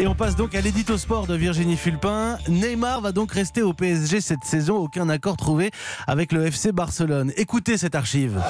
Et on passe donc à l'édito sport de Virginie Fulpin. Neymar va donc rester au PSG cette saison. Aucun accord trouvé avec le FC Barcelone. Écoutez cette archive.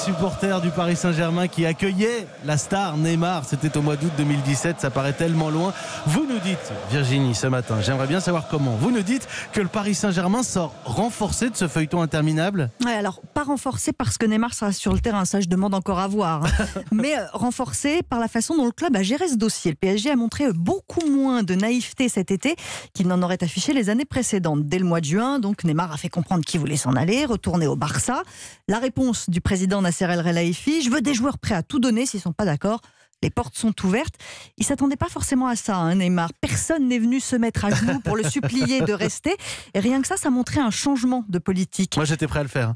Supporters du Paris Saint-Germain qui accueillaient la star Neymar, c'était au mois d'août 2017, ça paraît tellement loin. Vous nous dites, Virginie, ce matin, j'aimerais bien savoir comment, vous nous dites que le Paris Saint-Germain sort renforcé de ce feuilleton interminable Ouais, alors pas renforcé parce que Neymar sera sur le terrain, ça je demande encore à voir, hein. mais euh, renforcé par la façon dont le club a géré ce dossier. Le PSG a montré beaucoup moins de naïveté cet été qu'il n'en aurait affiché les années précédentes. Dès le mois de juin, donc Neymar a fait comprendre qu'il voulait s'en aller, retourner au Barça. La réponse du président Nasser El Relaifi, je veux des joueurs prêts à tout donner s'ils sont pas d'accord. Les portes sont ouvertes. Il s'attendait pas forcément à ça, hein, Neymar. Personne n'est venu se mettre à genoux pour le supplier de rester. Et rien que ça, ça montrait un changement de politique. Moi, j'étais prêt à le faire.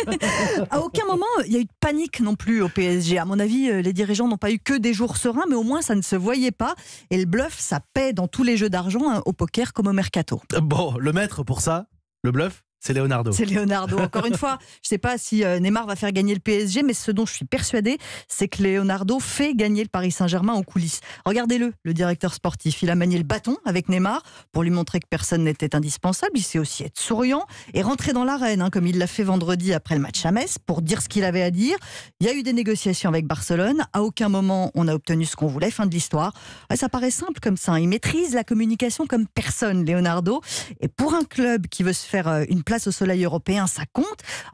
à aucun moment, il y a eu de panique non plus au PSG. À mon avis, euh, les dirigeants n'ont pas eu que des jours sereins, mais au moins, ça ne se voyait pas. Et le bluff, ça paie dans tous les jeux d'argent, hein, au poker comme au mercato. Bon, le maître pour ça, le bluff c'est Leonardo. C'est Leonardo. Encore une fois, je ne sais pas si euh, Neymar va faire gagner le PSG, mais ce dont je suis persuadé, c'est que Leonardo fait gagner le Paris Saint-Germain en coulisses. Regardez-le, le directeur sportif. Il a manié le bâton avec Neymar pour lui montrer que personne n'était indispensable. Il sait aussi être souriant et rentrer dans l'arène, hein, comme il l'a fait vendredi après le match à Metz, pour dire ce qu'il avait à dire. Il y a eu des négociations avec Barcelone. À aucun moment, on a obtenu ce qu'on voulait. Fin de l'histoire. ça paraît simple comme ça. Il maîtrise la communication comme personne, Leonardo. Et pour un club qui veut se faire euh, une place place au soleil européen, ça compte.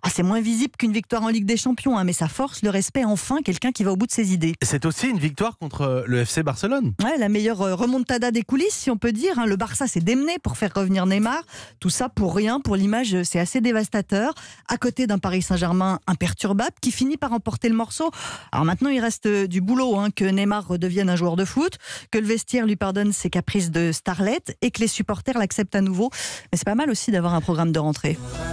Ah, c'est moins visible qu'une victoire en Ligue des Champions, hein, mais ça force le respect enfin quelqu'un qui va au bout de ses idées. C'est aussi une victoire contre euh, le FC Barcelone. Ouais, la meilleure euh, remontada des coulisses, si on peut dire. Hein. Le Barça s'est démené pour faire revenir Neymar. Tout ça pour rien, pour l'image, euh, c'est assez dévastateur. À côté d'un Paris Saint-Germain imperturbable qui finit par emporter le morceau. Alors maintenant, il reste du boulot, hein, que Neymar redevienne un joueur de foot, que le vestiaire lui pardonne ses caprices de starlet et que les supporters l'acceptent à nouveau. Mais c'est pas mal aussi d'avoir un programme de rentrée. rentrée.